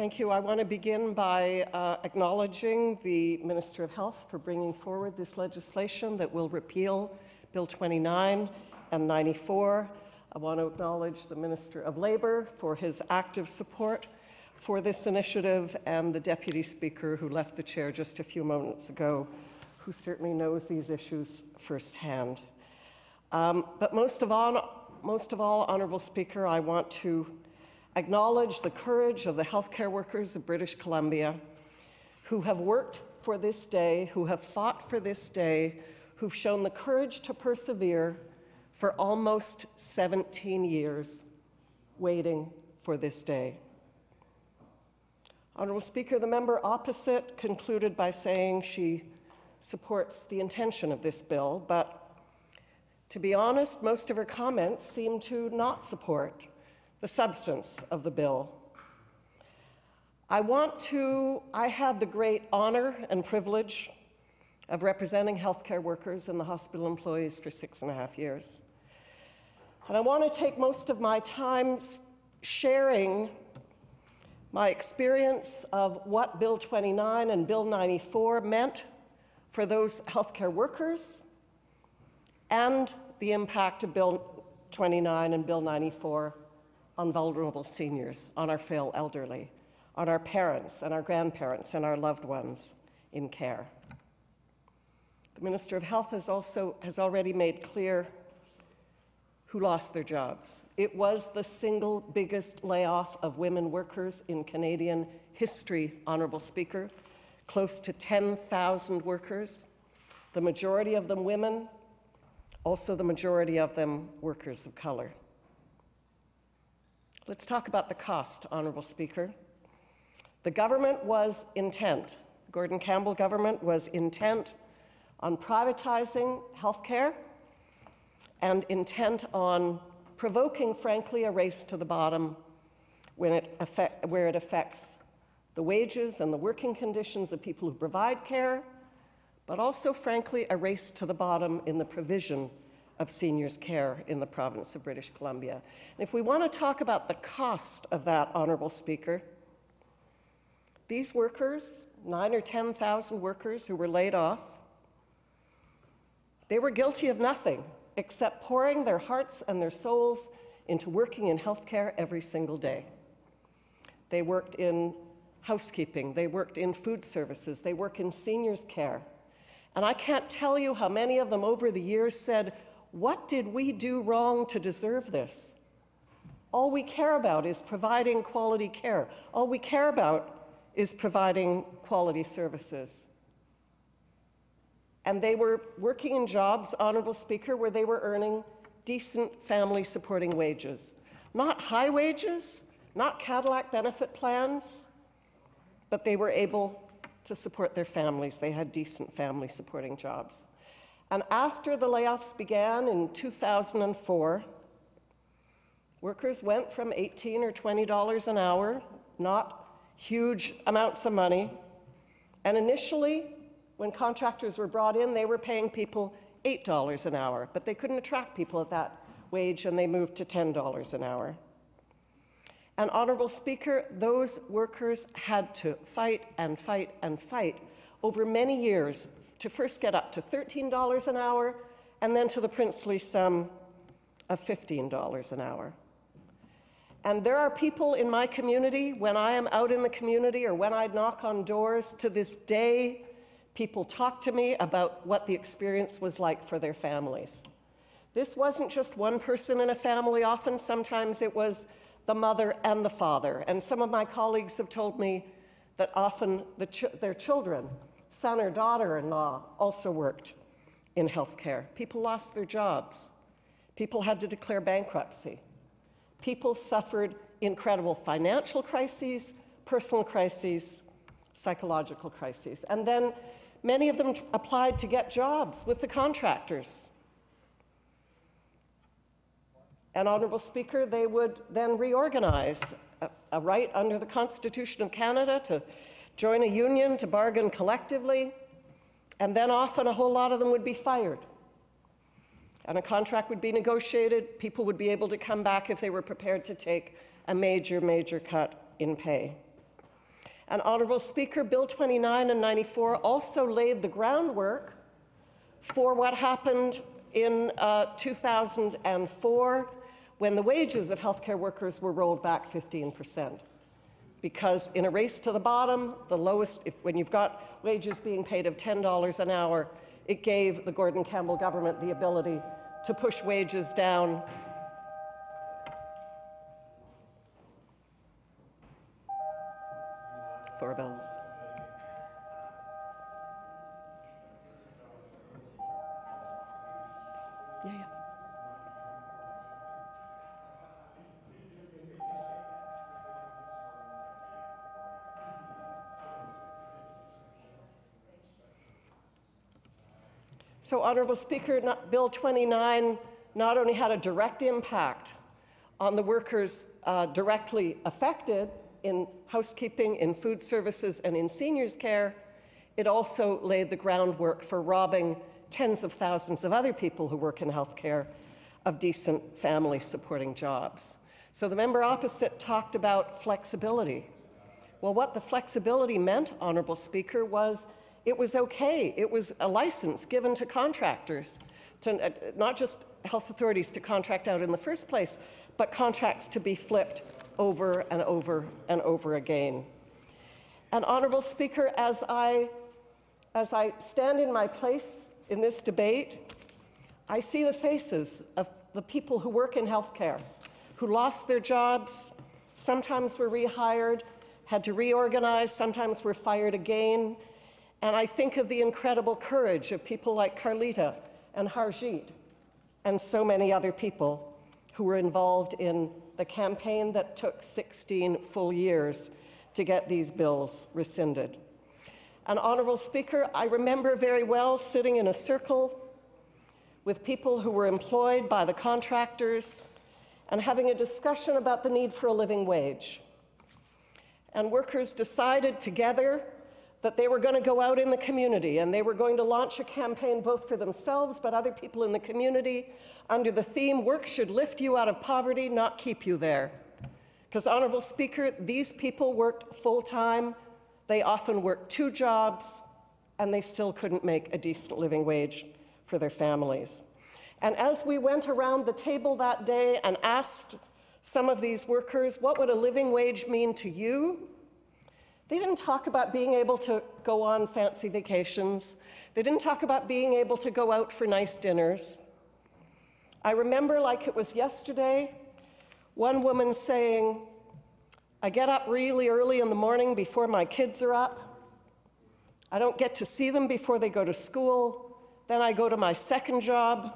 Thank you. I want to begin by uh, acknowledging the Minister of Health for bringing forward this legislation that will repeal Bill 29 and 94. I want to acknowledge the Minister of Labour for his active support for this initiative and the Deputy Speaker who left the chair just a few moments ago, who certainly knows these issues firsthand. Um, but most of, all, most of all, Honourable Speaker, I want to acknowledge the courage of the healthcare workers of British Columbia who have worked for this day, who have fought for this day, who've shown the courage to persevere for almost 17 years, waiting for this day. Honourable Speaker, the member opposite concluded by saying she supports the intention of this bill, but to be honest, most of her comments seem to not support the substance of the bill. I want to, I had the great honor and privilege of representing healthcare workers and the hospital employees for six and a half years. And I want to take most of my time sharing my experience of what Bill 29 and Bill 94 meant for those healthcare workers and the impact of Bill 29 and Bill 94 on vulnerable seniors, on our frail elderly, on our parents and our grandparents and our loved ones in care. The Minister of Health has also has already made clear who lost their jobs. It was the single biggest layoff of women workers in Canadian history, Honourable Speaker. Close to 10,000 workers, the majority of them women, also the majority of them workers of color. Let's talk about the cost, Honourable Speaker. The government was intent, the Gordon Campbell government was intent on privatizing healthcare and intent on provoking, frankly, a race to the bottom when it affect, where it affects the wages and the working conditions of people who provide care, but also, frankly, a race to the bottom in the provision of seniors' care in the province of British Columbia. And if we want to talk about the cost of that, Honourable Speaker, these workers, nine or 10,000 workers who were laid off, they were guilty of nothing except pouring their hearts and their souls into working in healthcare every single day. They worked in housekeeping, they worked in food services, they work in seniors' care. And I can't tell you how many of them over the years said, What did we do wrong to deserve this? All we care about is providing quality care. All we care about is providing quality services. And they were working in jobs, Honorable Speaker, where they were earning decent family supporting wages. Not high wages, not Cadillac benefit plans, but they were able to support their families. They had decent family supporting jobs. And after the layoffs began in 2004, workers went from 18 or $20 an hour, not huge amounts of money. And initially, when contractors were brought in, they were paying people $8 an hour, but they couldn't attract people at that wage, and they moved to $10 an hour. And Honorable Speaker, those workers had to fight and fight and fight over many years to first get up to $13 an hour and then to the princely sum of $15 an hour. And there are people in my community, when I am out in the community or when I knock on doors to this day, people talk to me about what the experience was like for their families. This wasn't just one person in a family, often, sometimes it was the mother and the father. And some of my colleagues have told me that often the ch their children, son or daughter in law, also worked in healthcare. People lost their jobs. People had to declare bankruptcy. People suffered incredible financial crises, personal crises, psychological crises. And then many of them applied to get jobs with the contractors. And Honourable Speaker, they would then reorganize a, a right under the Constitution of Canada to join a union, to bargain collectively, and then often a whole lot of them would be fired. And a contract would be negotiated, people would be able to come back if they were prepared to take a major, major cut in pay. And Honorable Speaker, Bill 29 and 94 also laid the groundwork for what happened in uh, 2004 when the wages of healthcare workers were rolled back 15%. Because in a race to the bottom, the lowest, if, when you've got wages being paid of $10 an hour, it gave the Gordon Campbell government the ability to push wages down four bills. So, Honorable Speaker, Bill 29 not only had a direct impact on the workers uh, directly affected in housekeeping, in food services, and in seniors' care, it also laid the groundwork for robbing tens of thousands of other people who work in healthcare of decent family supporting jobs. So the member opposite talked about flexibility. Well, what the flexibility meant, Honorable Speaker, was it was okay. It was a license given to contractors, to, uh, not just health authorities to contract out in the first place, but contracts to be flipped over and over and over again. And Honorable Speaker, as I, as I stand in my place in this debate, I see the faces of the people who work in healthcare, who lost their jobs, sometimes were rehired, had to reorganize, sometimes were fired again. And I think of the incredible courage of people like Carlita and Harjit and so many other people who were involved in the campaign that took 16 full years to get these bills rescinded. And Honorable Speaker, I remember very well sitting in a circle with people who were employed by the contractors and having a discussion about the need for a living wage. And workers decided together that they were going to go out in the community and they were going to launch a campaign both for themselves but other people in the community under the theme Work should lift you out of poverty, not keep you there. Because, Honorable Speaker, these people worked full time, they often worked two jobs, and they still couldn't make a decent living wage for their families. And as we went around the table that day and asked some of these workers, what would a living wage mean to you? They didn't talk about being able to go on fancy vacations. They didn't talk about being able to go out for nice dinners. I remember, like it was yesterday, one woman saying, I get up really early in the morning before my kids are up. I don't get to see them before they go to school. Then I go to my second job,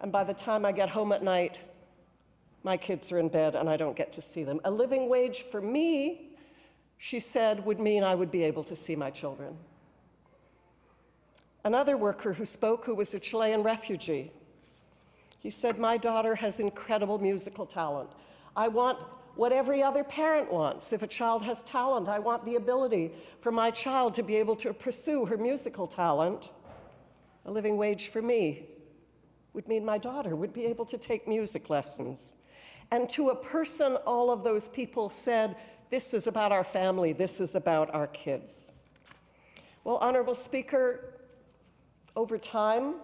and by the time I get home at night, my kids are in bed and I don't get to see them. A living wage for me, she said, would mean I would be able to see my children. Another worker who spoke, who was a Chilean refugee, he said, My daughter has incredible musical talent. I want what every other parent wants. If a child has talent, I want the ability for my child to be able to pursue her musical talent. A living wage for me would mean my daughter would be able to take music lessons. And to a person, all of those people said, This is about our family, this is about our kids. Well, Honorable Speaker, over time,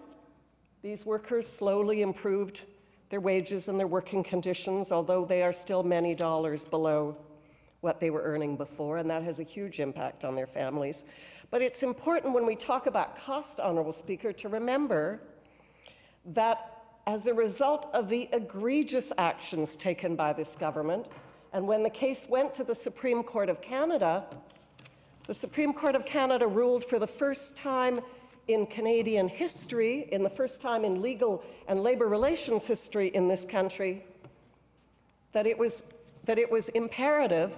these workers slowly improved their wages and their working conditions, although they are still many dollars below what they were earning before, and that has a huge impact on their families. But it's important when we talk about cost, Honorable Speaker, to remember that as a result of the egregious actions taken by this government, and when the case went to the Supreme Court of Canada, the Supreme Court of Canada ruled for the first time in Canadian history, in the first time in legal and labor relations history in this country, that it was, that it was imperative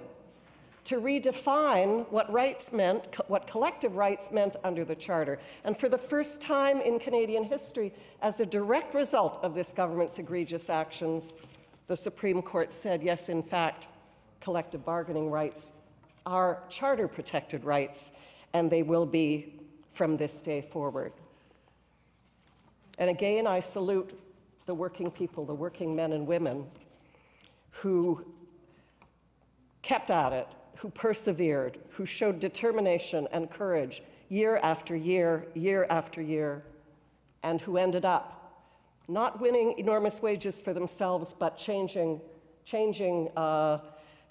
to redefine what rights meant, what collective rights meant under the Charter. And for the first time in Canadian history, as a direct result of this government's egregious actions, the Supreme Court said, yes, in fact, collective bargaining rights are charter protected rights, and they will be from this day forward. And again, I salute the working people, the working men and women who kept at it who persevered, who showed determination and courage year after year, year after year, and who ended up not winning enormous wages for themselves, but changing, changing, uh,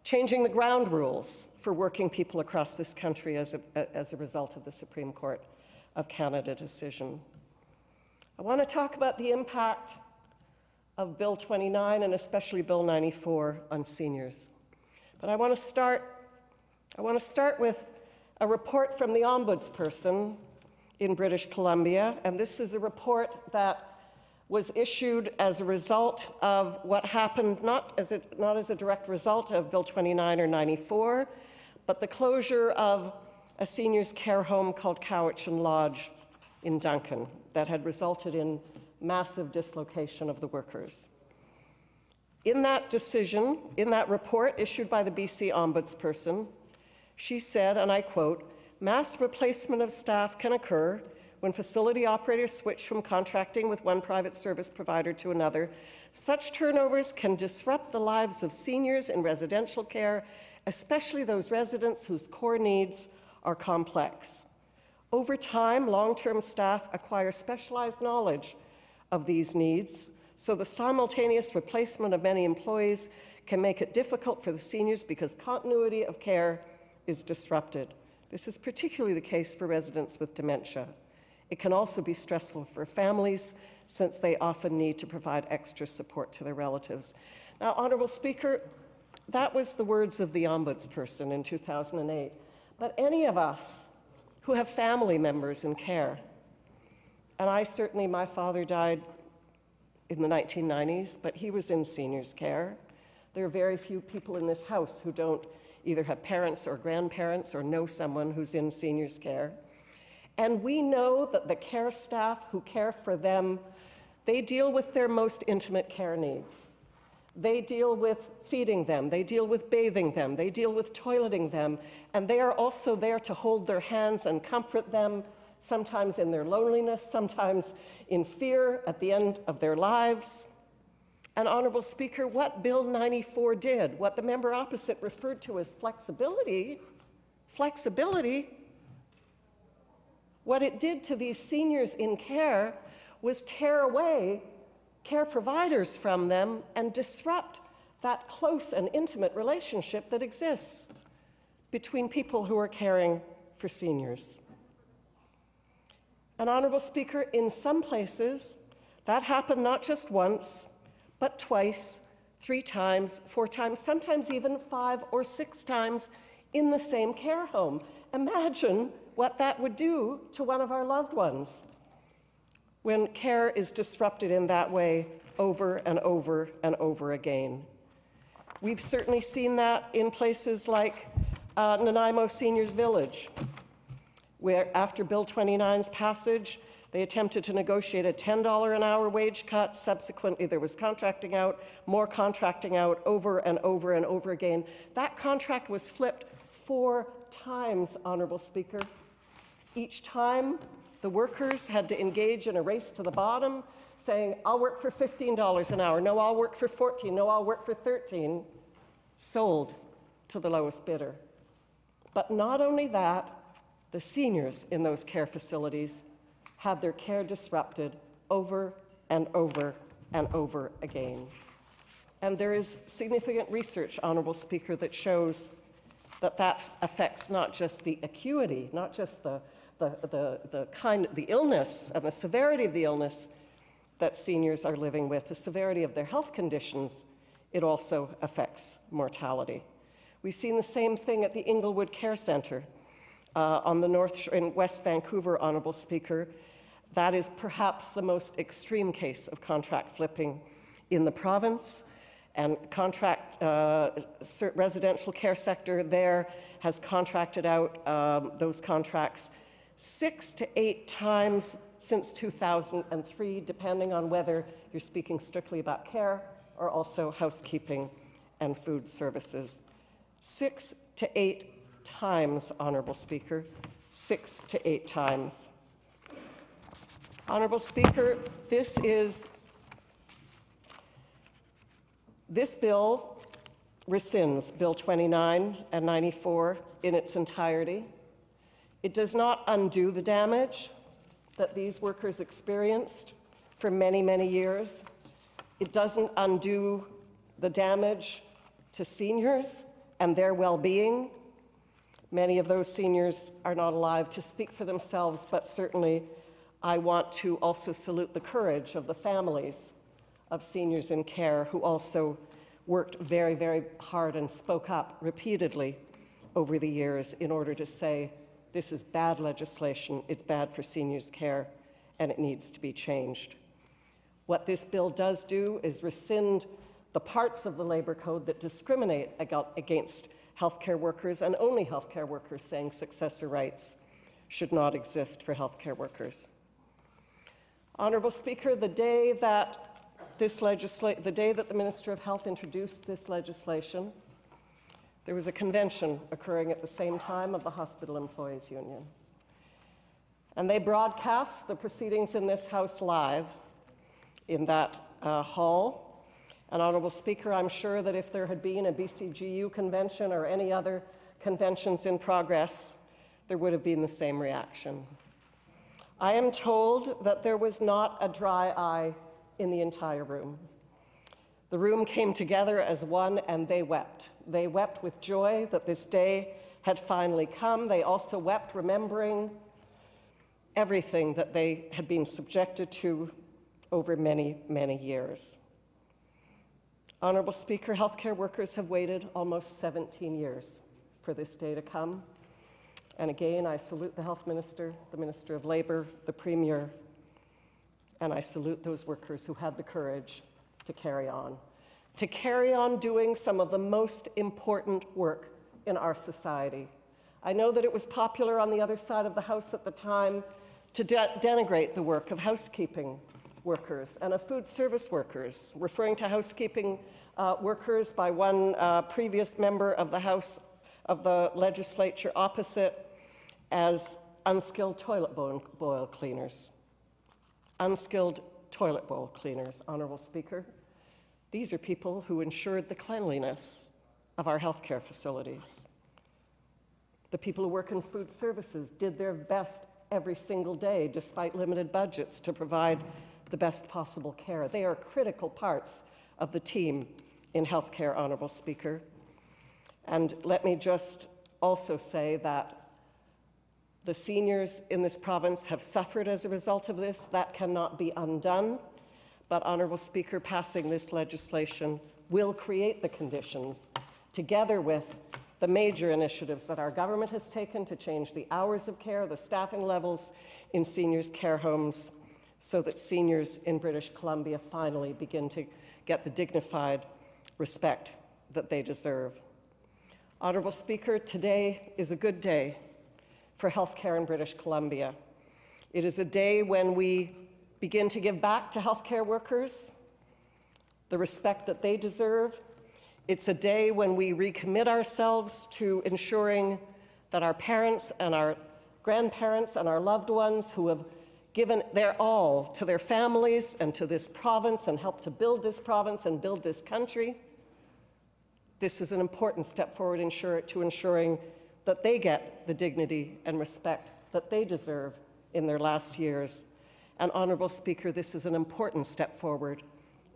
changing the ground rules for working people across this country as a, as a result of the Supreme Court of Canada decision. I want to talk about the impact of Bill 29 and especially Bill 94 on seniors. But I want to start I want to start with a report from the ombudsperson in British Columbia, and this is a report that was issued as a result of what happened, not as a, not as a direct result of Bill 29 or 94, but the closure of a seniors' care home called Cowichan Lodge in Duncan that had resulted in massive dislocation of the workers. In that decision, in that report issued by the BC Ombudsperson, she said, and I quote, mass replacement of staff can occur when facility operators switch from contracting with one private service provider to another. Such turnovers can disrupt the lives of seniors in residential care, especially those residents whose core needs are complex. Over time, long-term staff acquire specialized knowledge of these needs, so the simultaneous replacement of many employees can make it difficult for the seniors because continuity of care is disrupted. This is particularly the case for residents with dementia. It can also be stressful for families since they often need to provide extra support to their relatives. Now, Honourable Speaker, that was the words of the Ombudsperson in 2008. But any of us who have family members in care, and I certainly, my father died in the 1990s, but he was in seniors' care. There are very few people in this house who don't either have parents or grandparents or know someone who's in seniors' care. And we know that the care staff who care for them, they deal with their most intimate care needs. They deal with feeding them, they deal with bathing them, they deal with toileting them, and they are also there to hold their hands and comfort them, sometimes in their loneliness, sometimes in fear at the end of their lives. And Honorable Speaker, what Bill 94 did, what the member opposite referred to as flexibility, flexibility, what it did to these seniors in care was tear away care providers from them and disrupt that close and intimate relationship that exists between people who are caring for seniors. And Honorable Speaker, in some places, that happened not just once, but twice, three times, four times, sometimes even five or six times in the same care home. Imagine what that would do to one of our loved ones when care is disrupted in that way over and over and over again. We've certainly seen that in places like uh, Nanaimo Seniors Village, where after Bill 29's passage, they attempted to negotiate a $10 an hour wage cut. Subsequently, there was contracting out, more contracting out over and over and over again. That contract was flipped four times, Honorable Speaker. Each time, the workers had to engage in a race to the bottom, saying, I'll work for $15 an hour. No, I'll work for 14. No, I'll work for 13. Sold to the lowest bidder. But not only that, the seniors in those care facilities had their care disrupted over and over and over again. And there is significant research, Honorable Speaker, that shows that that affects not just the acuity, not just the, the, the, the kind, the illness and the severity of the illness that seniors are living with, the severity of their health conditions, it also affects mortality. We've seen the same thing at the Inglewood Care Centre uh, on the North Shore in West Vancouver, Honorable Speaker, that is perhaps the most extreme case of contract flipping in the province. And contract uh, residential care sector there has contracted out um, those contracts six to eight times since 2003, depending on whether you're speaking strictly about care or also housekeeping and food services. Six to eight times, Honorable Speaker, six to eight times. Honorable Speaker, this is, this bill rescinds Bill 29 and 94 in its entirety. It does not undo the damage that these workers experienced for many, many years. It doesn't undo the damage to seniors and their well being. Many of those seniors are not alive to speak for themselves, but certainly I want to also salute the courage of the families of seniors in care who also worked very, very hard and spoke up repeatedly over the years in order to say, this is bad legislation, it's bad for seniors' care, and it needs to be changed. What this bill does do is rescind the parts of the labor code that discriminate against healthcare workers and only healthcare workers saying successor rights should not exist for healthcare workers. Honorable Speaker, the day that this legisla- the day that the Minister of Health introduced this legislation, there was a convention occurring at the same time of the Hospital Employees Union. And they broadcast the proceedings in this House live in that uh, hall. And Honorable Speaker, I'm sure that if there had been a BCGEU convention or any other conventions in progress, there would have been the same reaction. I am told that there was not a dry eye in the entire room. The room came together as one and they wept. They wept with joy that this day had finally come. They also wept remembering everything that they had been subjected to over many, many years. Honorable Speaker, healthcare workers have waited almost 17 years for this day to come. And again, I salute the Health Minister, the Minister of Labour, the Premier, and I salute those workers who had the courage to carry on, to carry on doing some of the most important work in our society. I know that it was popular on the other side of the House at the time to de denigrate the work of housekeeping workers and of food service workers, referring to housekeeping uh, workers by one uh, previous member of the House of the legislature opposite as unskilled toilet bowl cleaners unskilled toilet bowl cleaners, Honorable Speaker. These are people who ensured the cleanliness of our healthcare facilities. The people who work in food services did their best every single day, despite limited budgets, to provide the best possible care. They are critical parts of the team in healthcare, Honorable Speaker. And let me just also say that the seniors in this province have suffered as a result of this. That cannot be undone. But, Honourable Speaker, passing this legislation will create the conditions, together with the major initiatives that our government has taken to change the hours of care, the staffing levels in seniors' care homes, so that seniors in British Columbia finally begin to get the dignified respect that they deserve. Honourable Speaker, today is a good day for healthcare in British Columbia. It is a day when we begin to give back to healthcare workers the respect that they deserve. It's a day when we recommit ourselves to ensuring that our parents and our grandparents and our loved ones who have given their all to their families and to this province and helped to build this province and build this country. This is an important step forward to ensuring that they get the dignity and respect that they deserve in their last years. And, Honourable Speaker, this is an important step forward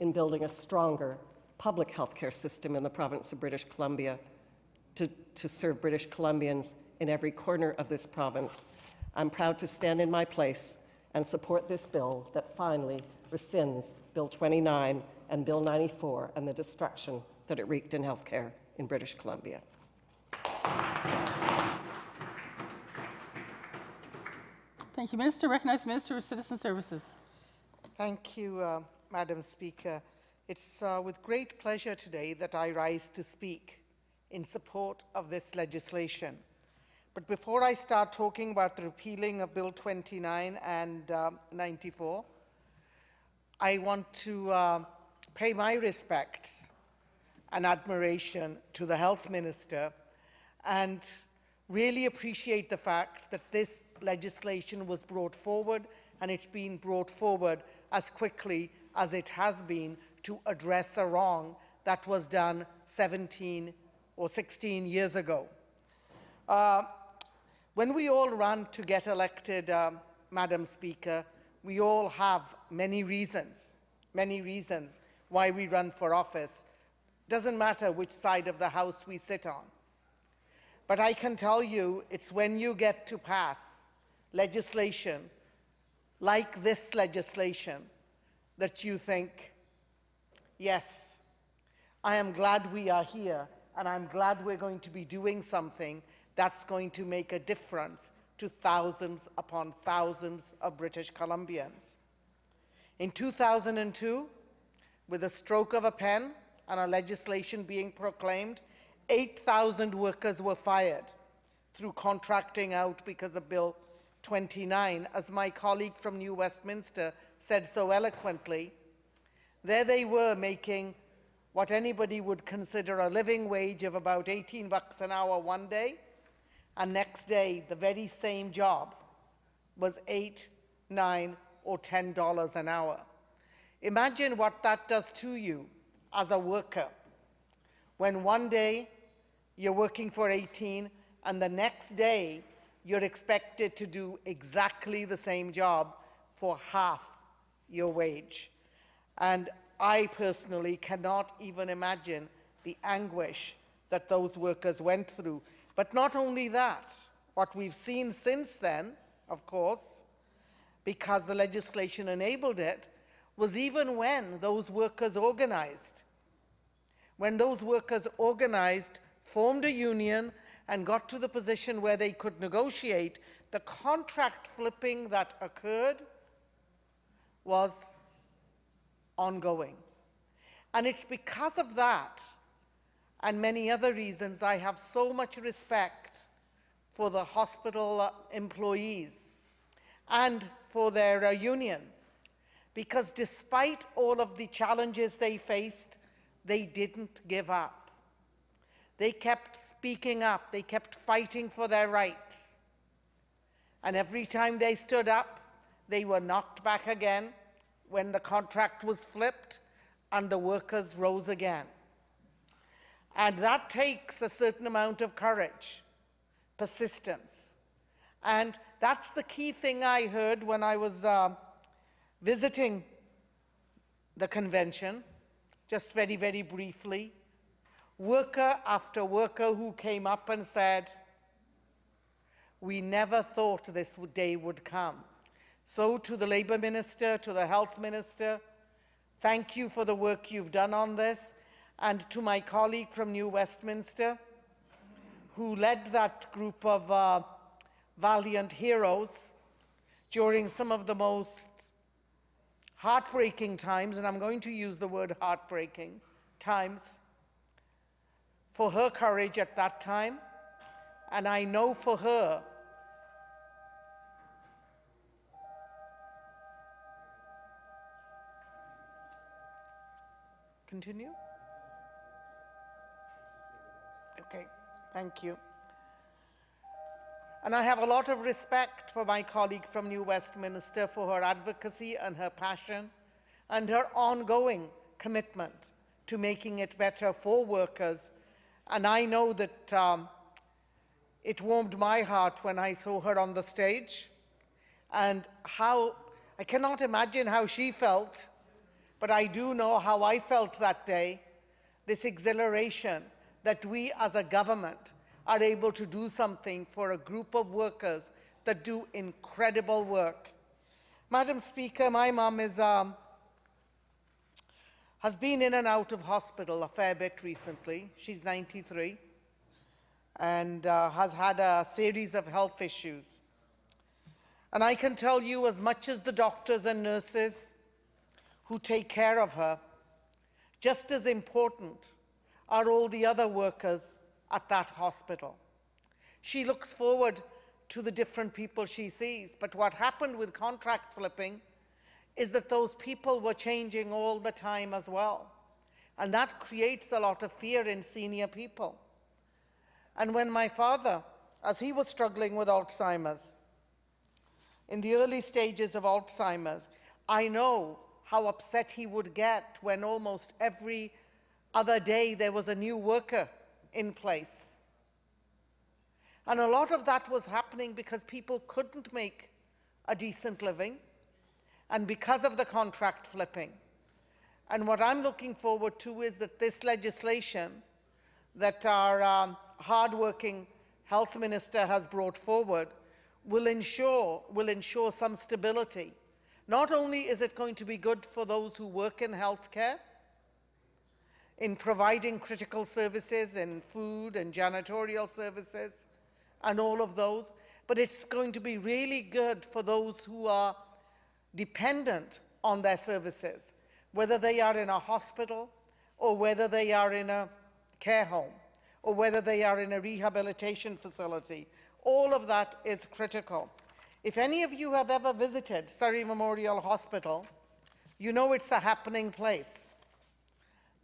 in building a stronger public healthcare system in the province of British Columbia to, to serve British Columbians in every corner of this province. I'm proud to stand in my place and support this bill that finally rescinds Bill 29 and Bill 94 and the destruction that it wreaked in healthcare in British Columbia. Thank you. Minister, recognize Minister of Citizen Services. Thank you, uh, Madam Speaker. It's uh, with great pleasure today that I rise to speak in support of this legislation. But before I start talking about the repealing of Bill 29 and uh, 94, I want to uh, pay my respects and admiration to the Health Minister and really appreciate the fact that this legislation was brought forward and it's been brought forward as quickly as it has been to address a wrong that was done 17 or 16 years ago. Uh, when we all run to get elected, um, Madam Speaker, we all have many reasons, many reasons why we run for office. Doesn't matter which side of the House we sit on. But I can tell you, it's when you get to pass legislation like this legislation that you think, yes, I am glad we are here, and I'm glad we're going to be doing something that's going to make a difference to thousands upon thousands of British Columbians. In 2002, with a stroke of a pen and a legislation being proclaimed, 8,000 workers were fired through contracting out because of Bill 29, as my colleague from New Westminster said so eloquently. There they were making what anybody would consider a living wage of about 18 bucks an hour one day, and next day the very same job was eight, nine, or ten dollars an hour. Imagine what that does to you as a worker when one day you're working for 18 and the next day you're expected to do exactly the same job for half your wage. And I personally cannot even imagine the anguish that those workers went through. But not only that, what we've seen since then, of course, because the legislation enabled it, was even when those workers organized. When those workers organized, formed a union, and got to the position where they could negotiate, the contract flipping that occurred was ongoing. And it's because of that and many other reasons I have so much respect for the hospital uh, employees and for their uh, union. Because despite all of the challenges they faced, they didn't give up. They kept speaking up, they kept fighting for their rights. And every time they stood up, they were knocked back again when the contract was flipped and the workers rose again. And that takes a certain amount of courage, persistence. And that's the key thing I heard when I was uh, visiting the convention, just very, very briefly. Worker after worker who came up and said, we never thought this day would come. So to the Labour Minister, to the Health Minister, thank you for the work you've done on this. And to my colleague from New Westminster, who led that group of uh, valiant heroes during some of the most heartbreaking times, and I'm going to use the word heartbreaking times, for her courage at that time. And I know for her Continue? Okay, thank you. And I have a lot of respect for my colleague from New Westminster for her advocacy and her passion and her ongoing commitment to making it better for workers. And I know that um, it warmed my heart when I saw her on the stage and how I cannot imagine how she felt, but I do know how I felt that day this exhilaration that we as a government are able to do something for a group of workers that do incredible work. Madam Speaker, my mum is, um, has been in and out of hospital a fair bit recently. She's 93 and uh, has had a series of health issues. And I can tell you, as much as the doctors and nurses who take care of her, just as important are all the other workers at that hospital. She looks forward to the different people she sees. But what happened with contract flipping is that those people were changing all the time as well. And that creates a lot of fear in senior people. And when my father, as he was struggling with Alzheimer's, in the early stages of Alzheimer's, I know how upset he would get when almost every other day there was a new worker in place. And a lot of that was happening because people couldn't make a decent living and because of the contract flipping. And what I'm looking forward to is that this legislation that our um, hardworking health minister has brought forward will ensure, will ensure some stability. Not only is it going to be good for those who work in healthcare, in providing critical services in food and janitorial services and all of those, but it's going to be really good for those who are dependent on their services, whether they are in a hospital or whether they are in a care home or whether they are in a rehabilitation facility. All of that is critical. If any of you have ever visited Surrey Memorial Hospital, you know it's a happening place.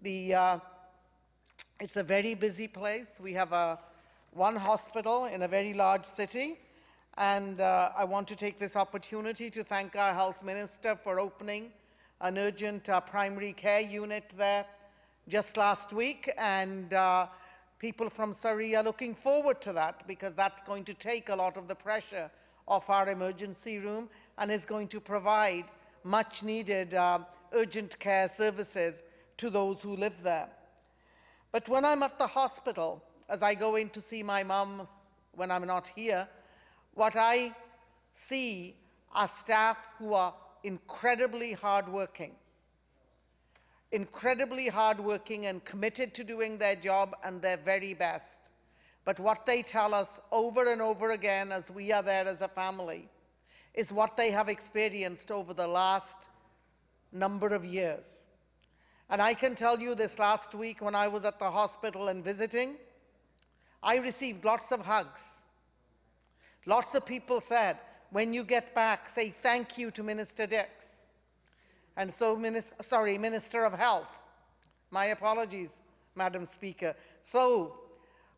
The, uh, it's a very busy place. We have a, one hospital in a very large city, and uh, I want to take this opportunity to thank our health minister for opening an urgent uh, primary care unit there just last week. And uh, people from Surrey are looking forward to that because that's going to take a lot of the pressure off our emergency room and is going to provide much needed uh, urgent care services to those who live there. But when I'm at the hospital, as I go in to see my mum when I'm not here, what I see are staff who are incredibly hardworking, incredibly hardworking and committed to doing their job and their very best. But what they tell us over and over again as we are there as a family is what they have experienced over the last number of years. And I can tell you this last week when I was at the hospital and visiting, I received lots of hugs Lots of people said, when you get back, say thank you to Minister Dix. And so, sorry, Minister of Health. My apologies, Madam Speaker. So,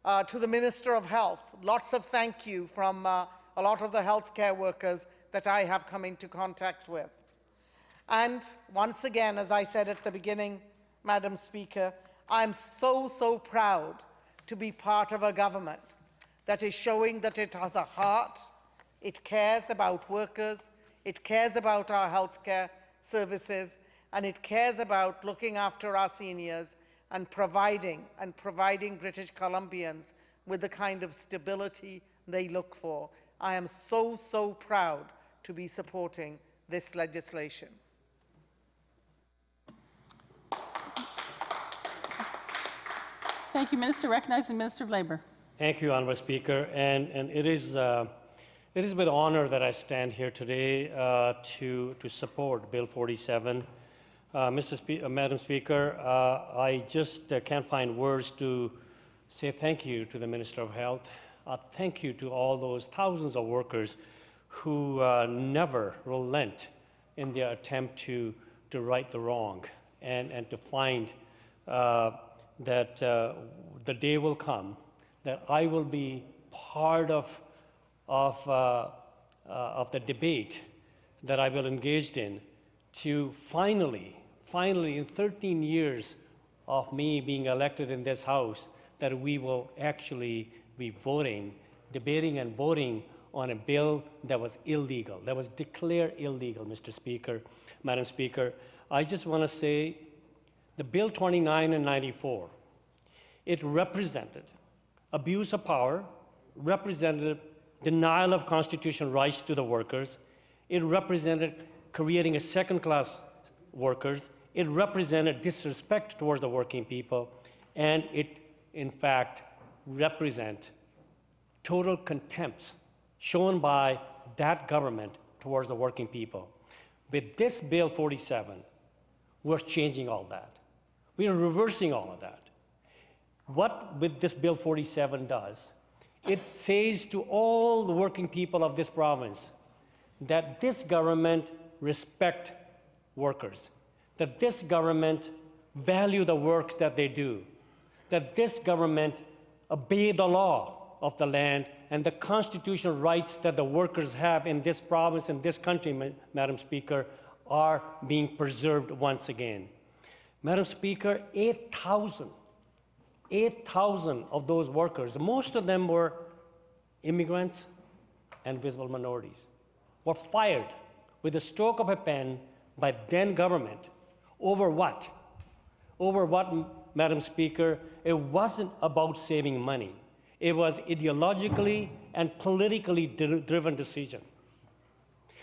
uh, to the Minister of Health, lots of thank you from uh, a lot of the healthcare workers that I have come into contact with. And once again, as I said at the beginning, Madam Speaker, I'm so, so proud to be part of a government that is showing that it has a heart, it cares about workers, it cares about our healthcare services, and it cares about looking after our seniors and providing and providing British Columbians with the kind of stability they look for. I am so, so proud to be supporting this legislation. Thank you, Minister. Recognizing Minister of Labour. Thank you, Honourable Speaker. And, and it, is, uh, it is with honor that I stand here today uh, to, to support Bill 47. Uh, Mr. Spe uh, Madam Speaker, uh, I just uh, can't find words to say thank you to the Minister of Health. thank you to all those thousands of workers who never relent in their attempt to, to right the wrong and, and to find that the day will come that I will be part of, of, uh, uh, of the debate that I will engage in to finally, finally, in 13 years of me being elected in this House, that we will actually be voting, debating and voting on a bill that was illegal, that was declared illegal, Mr. Speaker, Madam Speaker. I just want to say the Bill 29 and 94, it represented abuse of power, represented denial of constitutional rights to the workers. It represented creating a second class workers. It represented disrespect towards the working people. And it, in fact, represent total contempt shown by that government towards the working people. With this Bill 47, we're changing all that. We are reversing all of that. What with this Bill 47 does, it says to all the working people of this province that this government respect workers, that this government value the works that they do, that this government obey the law of the land and the constitutional rights that the workers have in this province and this country, Madam Speaker, are being preserved once again. Madam Speaker, 8,000, 8,000 of those workers, most of them were immigrants and visible minorities, were fired with a stroke of a pen by then government over what? Over what, Madam Speaker? It wasn't about saving money. It was ideologically and politically driven decision.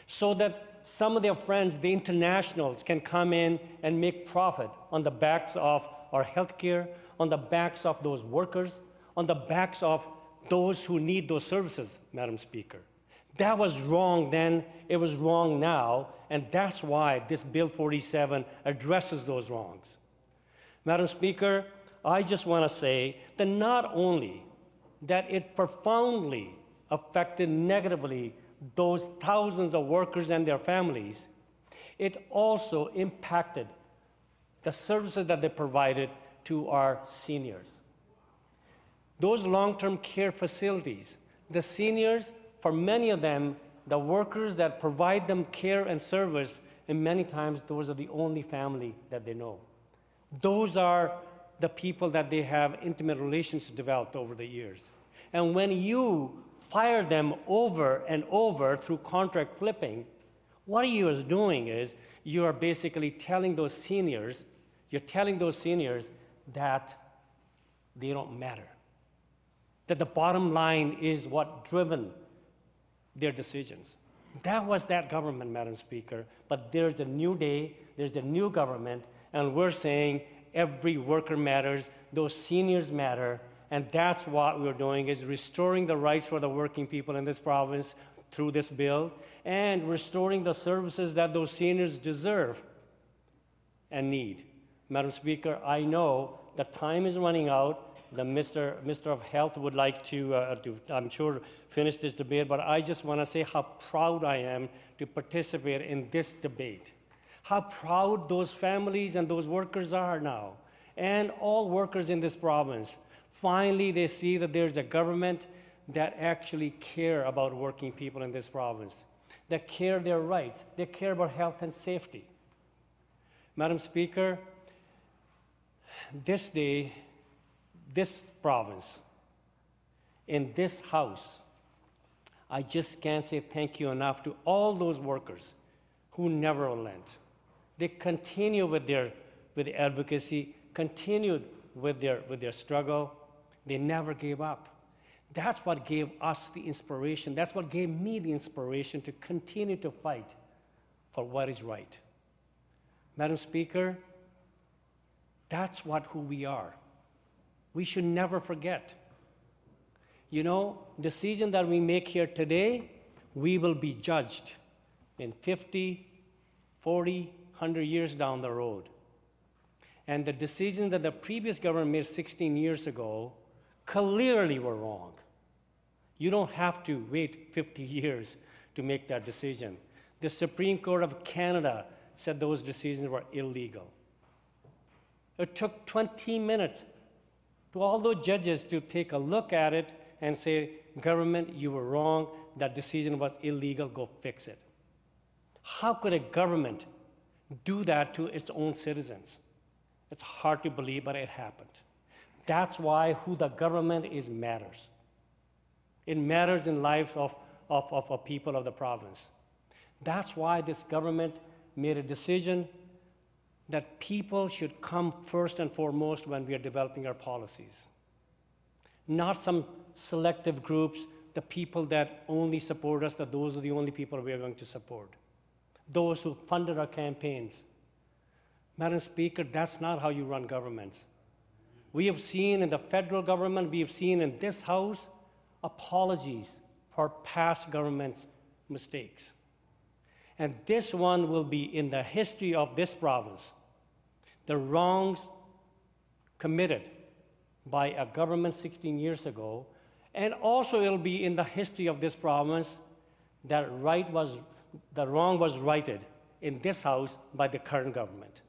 So that some of their friends, the internationals, can come in and make profit on the backs of our healthcare, on the backs of those workers, on the backs of those who need those services, Madam Speaker. That was wrong then, it was wrong now, and that's why this Bill 47 addresses those wrongs. Madam Speaker, I just want to say that not only that it profoundly affected negatively those thousands of workers and their families, it also impacted the services that they provided to our seniors. Those long term care facilities, the seniors, for many of them, the workers that provide them care and service, and many times those are the only family that they know. Those are the people that they have intimate relations developed over the years. And when you fire them over and over through contract flipping, what you are doing is you are basically telling those seniors, you're telling those seniors that they don't matter. That the bottom line is what driven their decisions. That was that government, Madam Speaker. But there's a new day, there's a new government, and we're saying every worker matters, those seniors matter, and that's what we're doing is restoring the rights for the working people in this province through this bill and restoring the services that those seniors deserve and need. Madam Speaker, I know the time is running out. The Mr. Of Health would like to, uh, to, I'm sure, finish this debate, but I just want to say how proud I am to participate in this debate. How proud those families and those workers are now, and all workers in this province Finally, they see that there's a government that actually care about working people in this province, that care their rights, they care about health and safety. Madam Speaker, this day, this province, in this house, I just can't say thank you enough to all those workers who never relent. They continue with their with advocacy, continued with their, with their struggle, they never gave up. That's what gave us the inspiration. That's what gave me the inspiration to continue to fight for what is right. Madam Speaker, that's what who we are. We should never forget. You know, decision that we make here today, we will be judged in 50, 40, 100 years down the road. And the decision that the previous government made 16 years ago clearly were wrong. You don't have to wait 50 years to make that decision. The Supreme Court of Canada said those decisions were illegal. It took 20 minutes to all those judges to take a look at it and say, government, you were wrong, that decision was illegal, go fix it. How could a government do that to its own citizens? It's hard to believe, but it happened. That's why who the government is matters. It matters in life of, of, of, of people of the province. That's why this government made a decision that people should come first and foremost when we are developing our policies. Not some selective groups, the people that only support us, that those are the only people we are going to support. Those who funded our campaigns. Madam Speaker, that's not how you run governments. We have seen in the federal government, we have seen in this House apologies for past government's mistakes. And this one will be in the history of this province. The wrongs committed by a government 16 years ago, and also it'll be in the history of this province that right was, the wrong was righted in this House by the current government.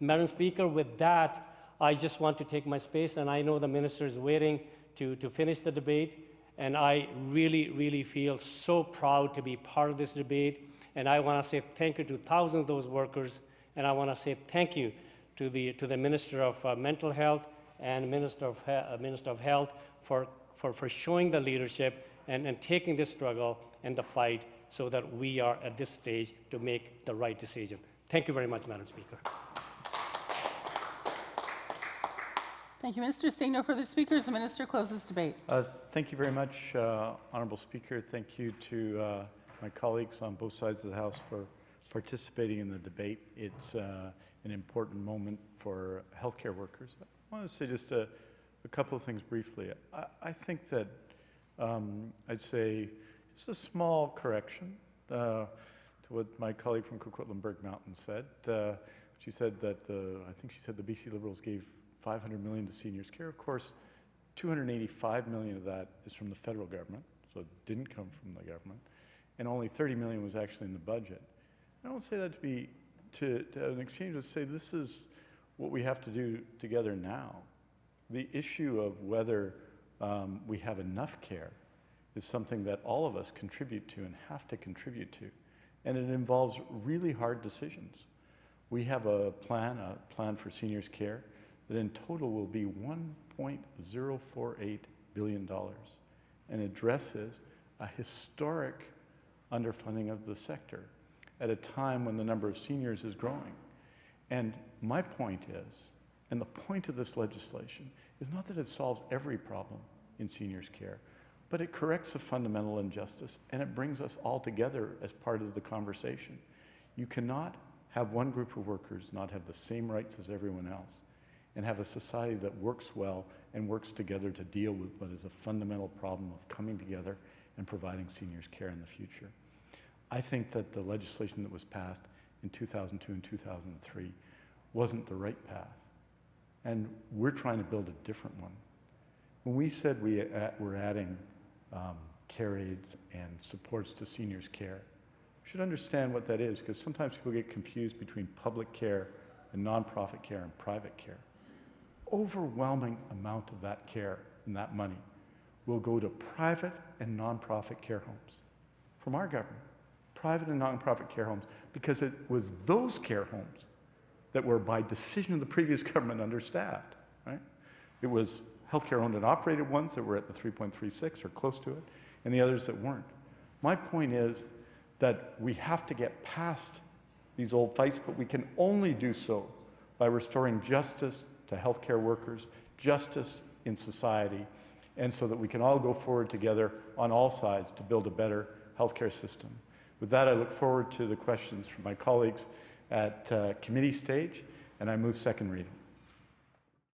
Madam Speaker, with that, I just want to take my space, and I know the minister is waiting to, to finish the debate. And I really, really feel so proud to be part of this debate. And I want to say thank you to thousands of those workers. And I want to say thank you to the, to the Minister of uh, Mental Health and Minister of, He- uh, Minister of Health for, for, for showing the leadership and, and taking this struggle and the fight so that we are at this stage to make the right decision. Thank you very much, Madam Speaker. Thank you, Minister. Seeing no further speakers, the Minister closes debate. Uh, Thank you very much, uh, Honorable Speaker. Thank you to uh, my colleagues on both sides of the House for participating in the debate. It's uh, an important moment for healthcare workers. I want to say just a, a couple of things briefly. I, I think that um, I'd say just a small correction uh, to what my colleague from Coquitlam Burke Mountain said. Uh, she said that the, I think she said the BC Liberals gave 500 million to seniors care. Of course, 285 million of that is from the federal government, so it didn't come from the government, and only 30 million was actually in the budget. I don't say that to be to, to have an exchange, but say this is what we have to do together now. The issue of whether um, we have enough care is something that all of us contribute to and have to contribute to, and it involves really hard decisions. We have a plan, a plan for seniors care that in total will be $1.048 billion and addresses a historic underfunding of the sector at a time when the number of seniors is growing. And my point is, and the point of this legislation is not that it solves every problem in seniors care, but it corrects a fundamental injustice and it brings us all together as part of the conversation. You cannot have one group of workers not have the same rights as everyone else and have a society that works well and works together to deal with what is a fundamental problem of coming together and providing seniors care in the future. I think that the legislation that was passed in 2002 and 2003 wasn't the right path. And we're trying to build a different one. When we said we a- were adding um, care aides and supports to seniors' care, you should understand what that is because sometimes people get confused between public care and nonprofit care and private care. Overwhelming amount of that care and that money will go to private and nonprofit care homes from our government, private and nonprofit care homes, because it was those care homes that were, by decision of the previous government, understaffed. Right? It was healthcare owned and operated ones that were at the 3.36 or close to it, and the others that weren't. My point is that we have to get past these old fights, but we can only do so by restoring justice to healthcare workers, justice in society, and so that we can all go forward together on all sides to build a better healthcare system. With that, I look forward to the questions from my colleagues at uh, committee stage, and I move second reading.